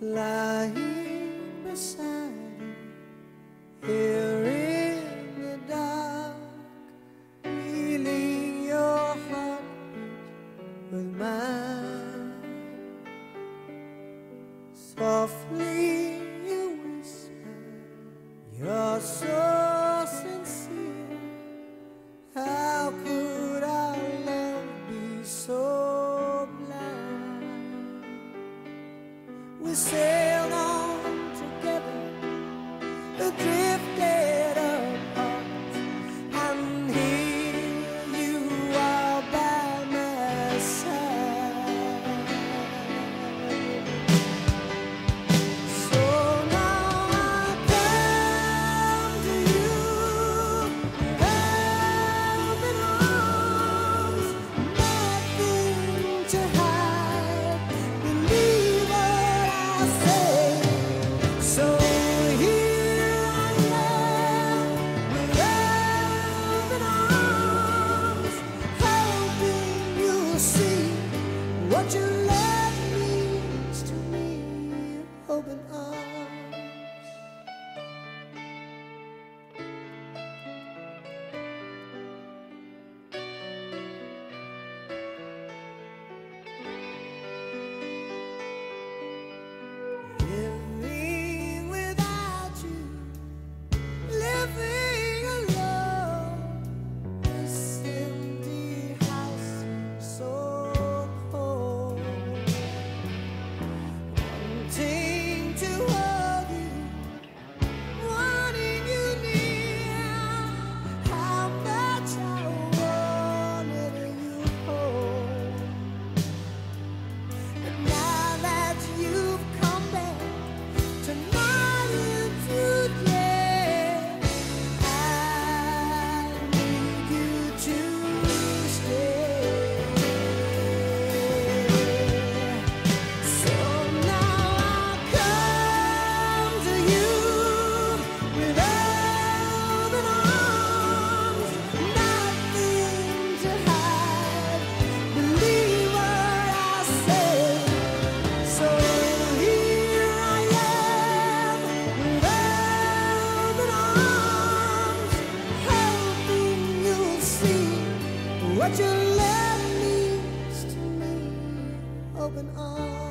lying beside you here in the dark, feeling your heartbeat with mine. Softly you whisper, you're so. me say I said. what you love means to me. Open arms.